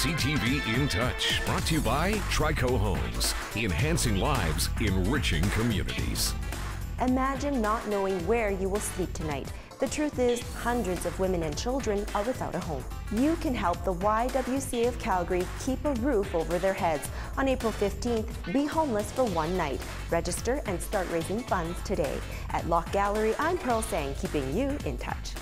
CTV In Touch, brought to you by Trico Homes, enhancing lives, enriching communities. Imagine not knowing where you will sleep tonight. The truth is, hundreds of women and children are without a home. You can help the YWCA of Calgary keep a roof over their heads. On April 15th, be homeless for one night. Register and start raising funds today. At Lock Gallery, I'm Pearl Sang, keeping you in touch.